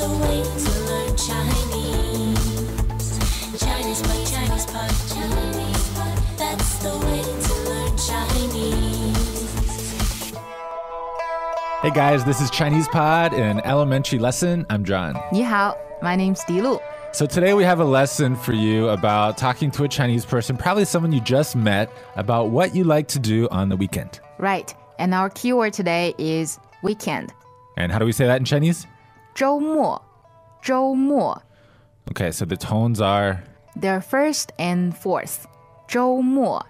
Chinese. Hey guys, this is Chinese Pod, an elementary lesson. I'm John. 你好, my name's Di Lu. So today we have a lesson for you about talking to a Chinese person, probably someone you just met, about what you like to do on the weekend. Right. And our keyword today is weekend. And how do we say that in Chinese? 周末，周末。 Okay, so the tones are They're first and fourth. 周末，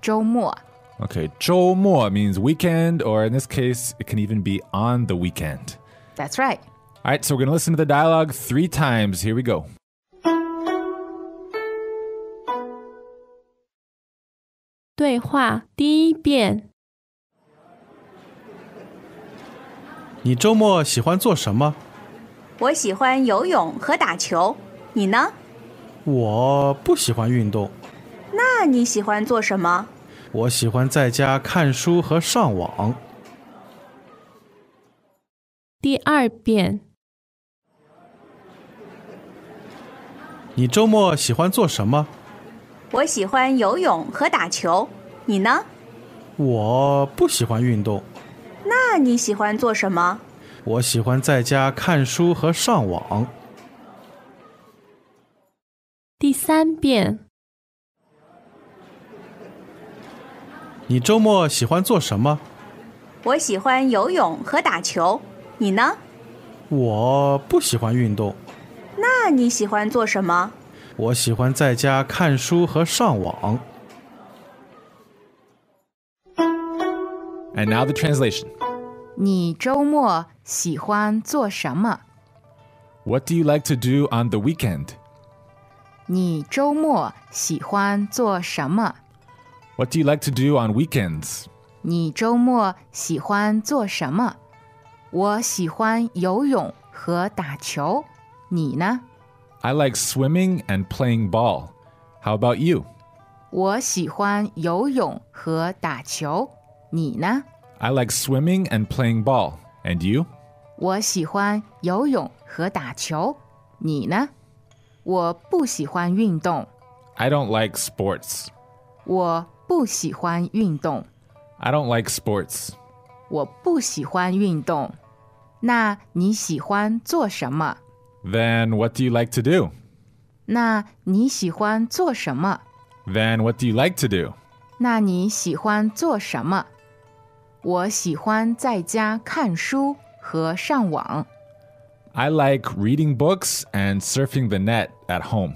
周末。 okay, 周末 means weekend, or in this case, it can even be on the weekend. That's right. All right, so we're going to listen to the dialogue three times. Here we go. 对话第一遍， 你周末喜欢做什么？我喜欢游泳和打球，你呢？我不喜欢运动，那你喜欢做什么？我喜欢在家看书和上网。第二遍，你周末喜欢做什么？我喜欢游泳和打球，你呢？我不喜欢运动，那你喜欢做什么？我喜欢在家看书和上网。第三遍，你周末喜欢做什么？我喜欢游泳和打球，你呢？我不喜欢运动，那你喜欢做什么？我喜欢在家看书和上网。And now the translation. 你周末喜欢做什么？ What do you like to do on the weekend? 你周末喜欢做什么？ What do you like to do on weekends? 你周末喜欢做什么？我喜欢游泳和打球，你呢？ I like swimming and playing ball. How about you? 我喜欢游泳和打球，你呢？ I like swimming and playing ball. And you? 我喜欢游泳和打球，你呢？我不喜欢运动， I don't like sports. 我不喜欢运动， I don't like sports. 我不喜欢运动。那你喜欢做什么？ Then what do you like to do? 那你喜欢做什么？ Then what do you like to do? 那你喜欢做什么？ 我喜欢在家看书和上网。 I like reading books and surfing the net at home.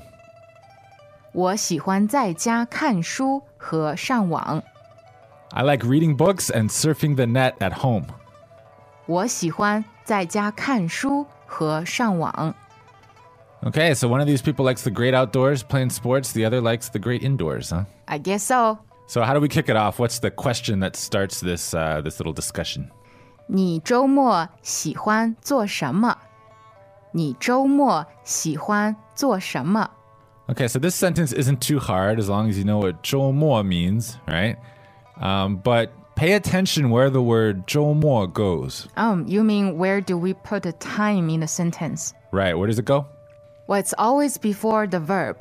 我喜欢在家看书和上网。 I like reading books and surfing the net at home. 我喜欢在家看书和上网。 Okay, so one of these people likes the great outdoors, playing sports. The other likes the great indoors, huh? I guess so. So how do we kick it off? What's the question that starts this uh, this little discussion? 你周末喜欢做什么？你周末喜欢做什么？ Okay, so this sentence isn't too hard as long as you know what 周末 means, right? Um, but pay attention where the word 周末 goes. Um, you mean where do we put the time in a sentence? Right, where does it go? Well, it's always before the verb.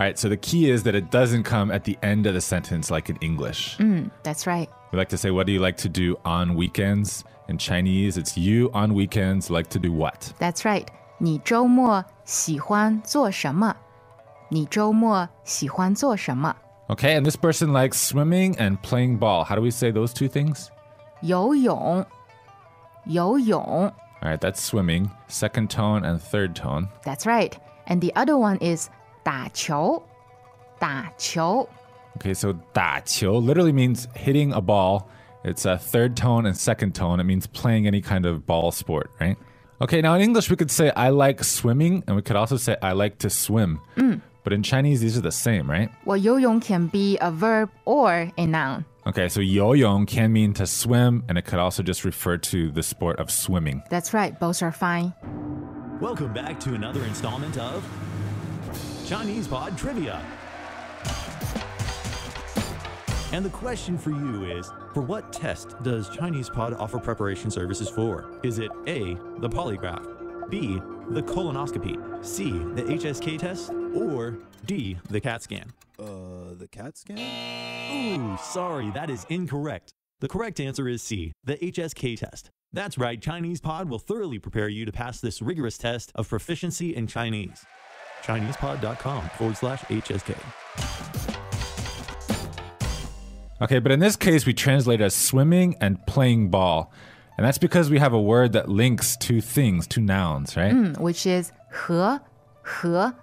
All right, so the key is that it doesn't come at the end of the sentence like in English. That's right. We like to say, What do you like to do on weekends? In Chinese, it's you on weekends like to do what? That's right. 你周末喜欢做什么？你周末喜欢做什么？ Okay, and this person likes swimming and playing ball. How do we say those two things? 游泳，游泳。 All right, that's swimming, second tone and third tone. That's right. And the other one is 打球，打球。 Okay, so 打球 literally means hitting a ball. It's a third tone and second tone. It means playing any kind of ball sport, right? Okay, now in English, we could say I like swimming, and we could also say I like to swim. But in Chinese, these are the same, right? Well, 游泳 can be a verb or a noun. Okay, so yoyong can mean to swim, and it could also just refer to the sport of swimming. That's right. Both are fine. Welcome back to another installment of Chinese Pod Trivia. And the question for you is For what test does Chinese Pod offer preparation services for? Is it A, the polygraph, B. The colonoscopy. C. The HSK test. Or D. The CAT scan. Uh, the CAT scan? Ooh, sorry, that is incorrect. The correct answer is C. The HSK test. That's right, Chinese Pod will thoroughly prepare you to pass this rigorous test of proficiency in Chinese. ChinesePod.com forward slash HSK. Okay, but in this case, we translate as swimming and playing ball. And that's because we have a word that links two things, two nouns, right? Mm, which is 和和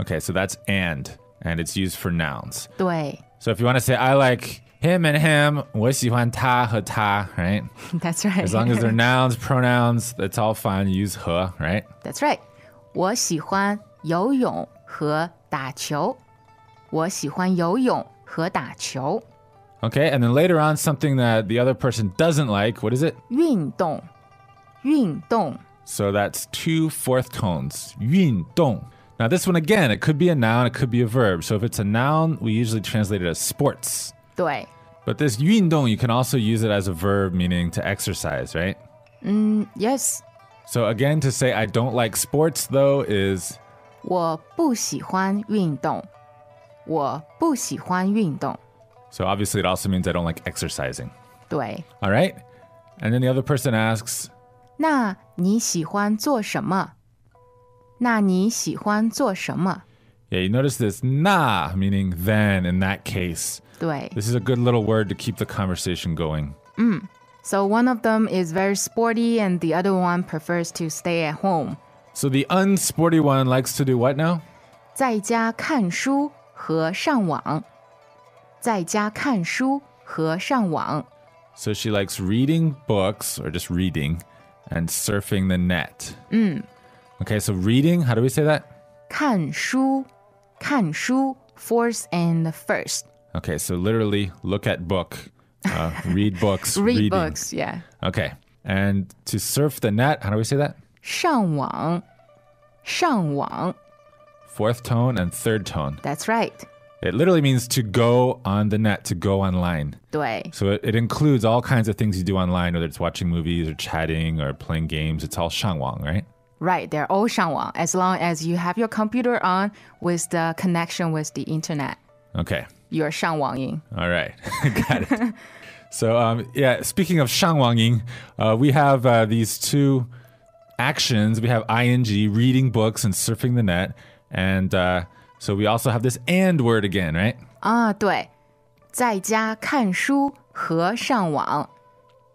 Okay, so that's and, and it's used for nouns. 对 So if you want to say, I like him and him, 我喜欢他和他, right? That's right. As long as they're nouns, pronouns, that's all fine. You use 和, right? That's right. 我喜欢 游泳和打球。我喜欢游泳和打球。 Okay, and then later on, something that the other person doesn't like, what is it? 运动，运动 So that's two fourth tones. 运动. Now this one again, it could be a noun, it could be a verb. So if it's a noun, we usually translate it as sports. 对 But this 运动, you can also use it as a verb meaning to exercise, right? Yes， So again, to say I don't like sports though is 我不喜欢运动。我不喜欢运动。 so obviously it also means I don't like exercising. 对， All right? And then the other person asks, 那你喜欢做什么？那你喜欢做什么？ yeah, you notice this na meaning then in that case. 对 This is a good little word to keep the conversation going. ，so one of them is very sporty and the other one prefers to stay at home， So the unsporty one likes to do what now? 在家看书和上网。在家看书和上网。 So she likes reading books or just reading and surfing the net. Okay, so reading, how do we say that? 看书，看书，fourth and first. Okay, so literally look at book, uh, read books, Read reading. books, yeah. Okay, and to surf the net, how do we say that? 上网，上网。 Fourth tone and third tone. That's right. It literally means to go on the net, to go online. 对 So it, it includes all kinds of things you do online, whether it's watching movies or chatting or playing games. It's all 上网, right? Right, they're all 上网 as long as you have your computer on with the connection with the internet. Okay. You're 上网赢。 All right, got it. So, um, yeah, speaking of 上网赢, uh, we have uh, these two actions. We have ing, reading books and surfing the net. And uh, so we also have this and word again, right? 啊，对，在家看书和上网，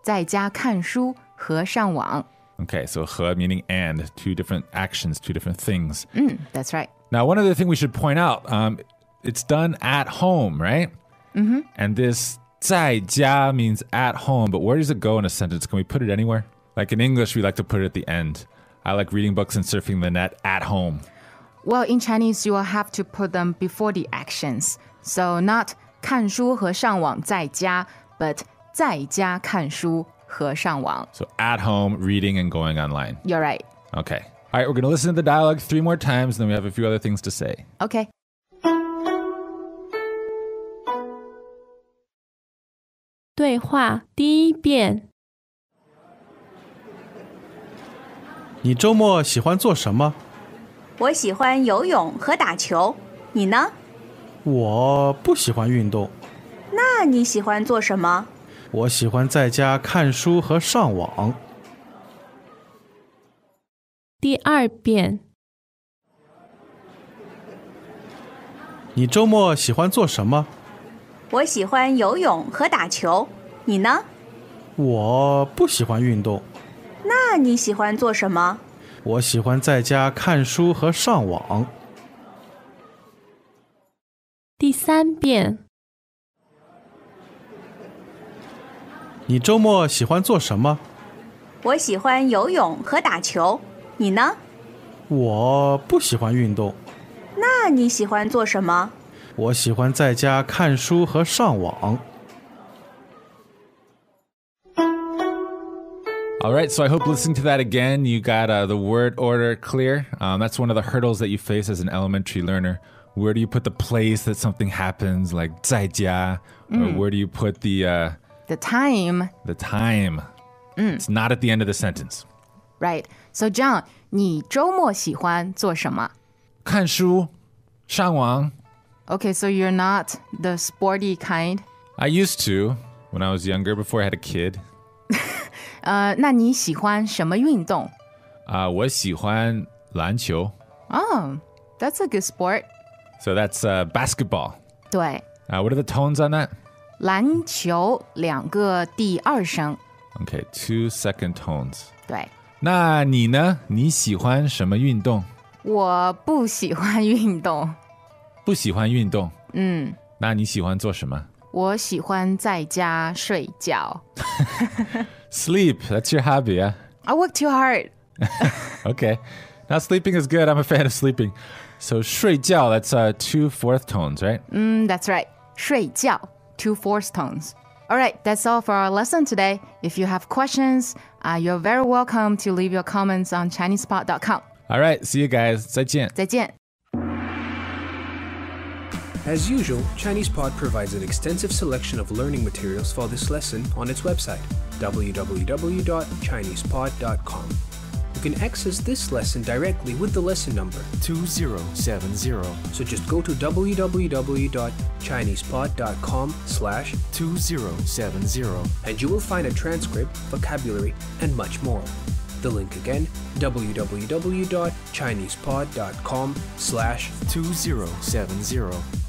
在家看书和上网。 Okay, so 和 meaning and, two different actions, two different things. Mm, that's right. Now, one other thing we should point out um, it's done at home, right? Mm-hmm. And this 在家 means at home, but where does it go in a sentence? Can we put it anywhere? Like in English, we like to put it at the end. I like reading books and surfing the net at home. Well, in Chinese, you will have to put them before the actions. So not 看书和上网在家, but 在家看书和上网。 So at home, reading and going online. You're right. Okay. All right, we're going to listen to the dialogue three more times, then we have a few other things to say. Okay. 对话第一遍， 你周末喜欢做什么？我喜欢游泳和打球，你呢？我不喜欢运动，那你喜欢做什么？我喜欢在家看书和上网。第二遍，你周末喜欢做什么？我喜欢游泳和打球，你呢？我不喜欢运动，那你喜欢做什么？我喜欢在家看书和上网。第三遍，你周末喜欢做什么？我喜欢游泳和打球，你呢？我不喜欢运动，那你喜欢做什么？我喜欢在家看书和上网。All right, so I hope listening to that again, you got uh, the word order clear. Um, that's one of the hurdles that you face as an elementary learner. Where do you put the place that something happens, like 在家, or where do you put the uh, The time, the time? It's not at the end of the sentence. Right. So John，你周末喜欢做什么看书，上网。 ？Okay, so you're not the sporty kind. I used to when I was younger before I had a kid. 呃，那你喜欢什么运动？啊、我喜欢篮球。Oh, that's a good sport. So that's uh, basketball. 对，Uh, what are the tones on that? 篮球两个第二声。Okay, two second tones. 对，那你呢？你喜欢什么运动？我不喜欢运动，不喜欢运动。嗯，那你喜欢做什么我喜欢在家睡觉。？Sleep. That's your hobby, yeah? I work too hard. Okay. Now sleeping is good. I'm a fan of sleeping. So 睡觉, that's uh, two fourth tones, right? Mm, that's right. 睡觉, two fourth tones. All right, that's all for our lesson today. If you have questions, uh, you're very welcome to leave your comments on ChinesePod.com. All right. See you guys. 再见.再见。 As usual, ChinesePod provides an extensive selection of learning materials for this lesson on its website, www.chinesepod.com. You can access this lesson directly with the lesson number, 2070 so just go to www.chinesepod.com slash 2070 and you will find a transcript, vocabulary, and much more. The link again, www.chinesepod.com slash 2070